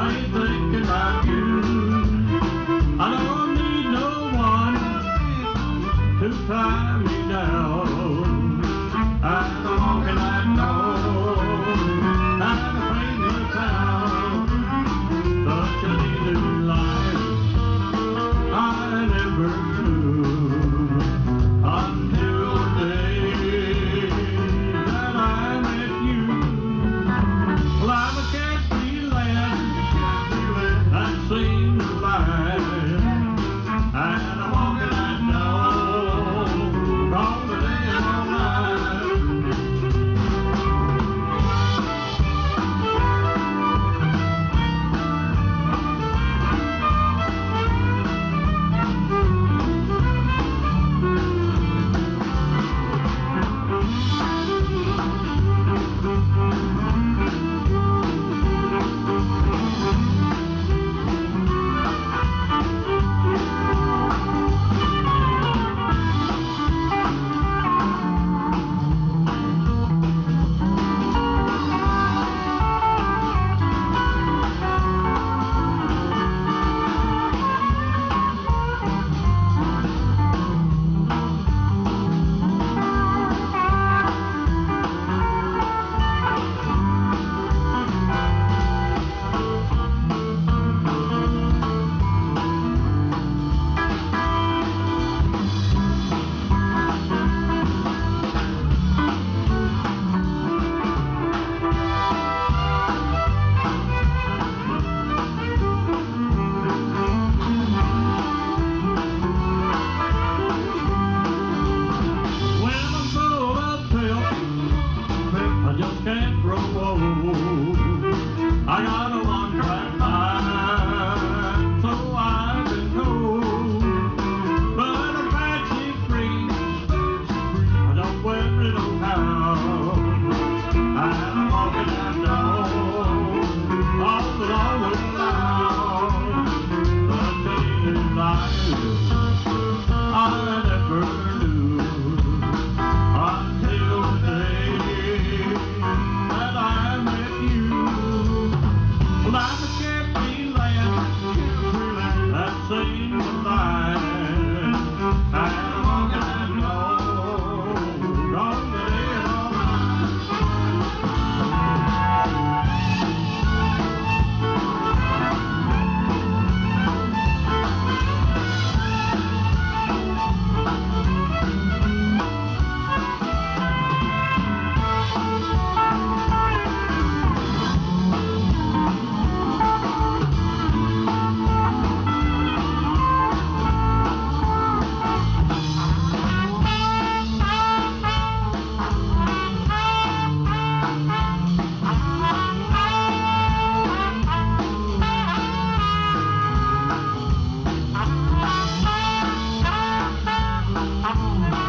I ain't thinking about you. I don't need no one to tie me down. I'm walking like no 啊啊啊